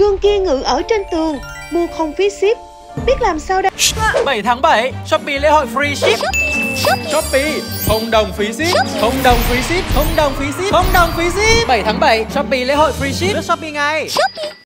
Gương kia ngự ở trên tường Mua không phí ship. Biết làm sao đây? 7 tháng 7 Shopee lễ hội free ship. Shopee không đồng phí ship không đồng phí ship không đồng phí ship không đồng phí ship. 7 tháng 7 Shopee lễ hội free ship. Shopee ngay.